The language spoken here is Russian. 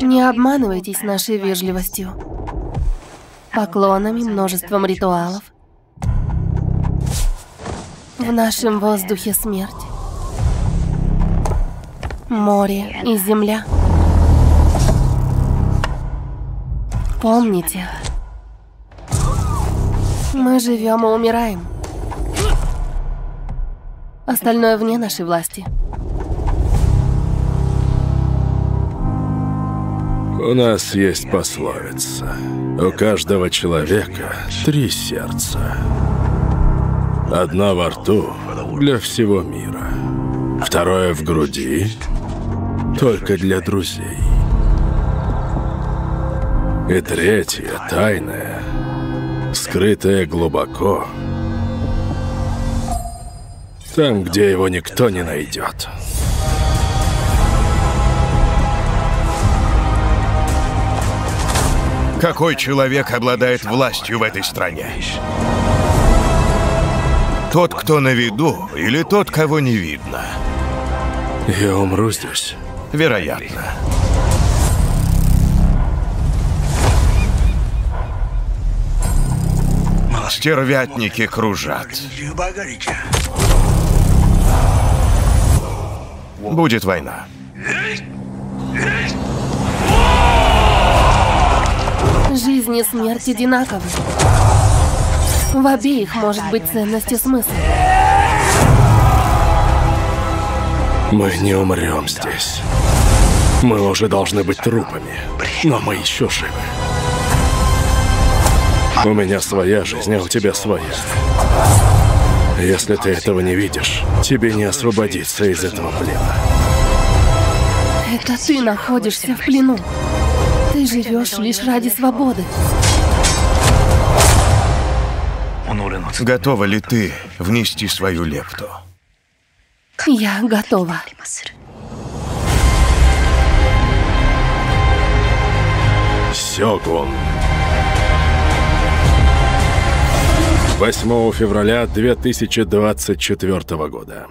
Не обманывайтесь нашей вежливостью. Поклонами, множеством ритуалов. В нашем воздухе смерть. Море и земля. Помните, мы живем и умираем. Остальное вне нашей власти. У нас есть пословица. У каждого человека три сердца. Одно во рту для всего мира. Второе в груди только для друзей. И третье, тайное, скрытое глубоко. Там, где его никто не найдет. Какой человек обладает властью в этой стране? Тот, кто на виду, или тот, кого не видно? Я умру здесь. Вероятно. Стервятники кружат. Будет война. Жизнь и смерть одинаковы. В обеих может быть ценность и смысл. Мы не умрем здесь. Мы уже должны быть трупами, но мы еще живы. У меня своя жизнь, а у тебя своя. Если ты этого не видишь, тебе не освободиться из этого плена. Это ты находишься в плену. Ты живешь лишь ради свободы. Готова ли ты внести свою лепту? Я готова. Сёгун. 8 февраля 2024 года.